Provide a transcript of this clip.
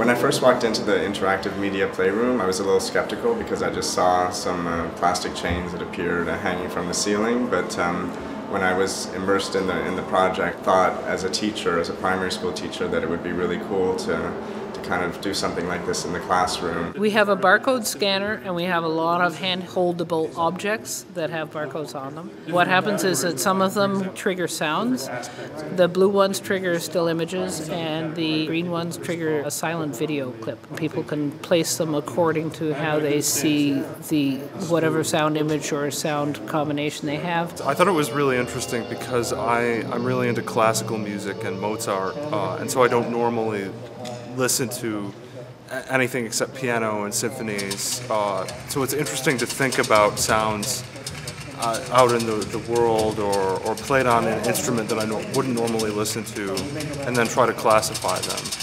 When I first walked into the interactive media playroom, I was a little skeptical because I just saw some uh, plastic chains that appeared uh, hanging from the ceiling. But um, when I was immersed in the in the project, thought as a teacher, as a primary school teacher, that it would be really cool to to kind of do something like this in the classroom. We have a barcode scanner and we have a lot of hand holdable objects that have barcodes on them. What happens is that some of them trigger sounds. The blue ones trigger still images and the green ones trigger a silent video clip. People can place them according to how they see the whatever sound image or sound combination they have. I thought it was really interesting because I, I'm really into classical music and Mozart, uh, and so I don't normally listen to anything except piano and symphonies. Uh, so it's interesting to think about sounds uh, out in the, the world or, or played on an instrument that I no wouldn't normally listen to and then try to classify them.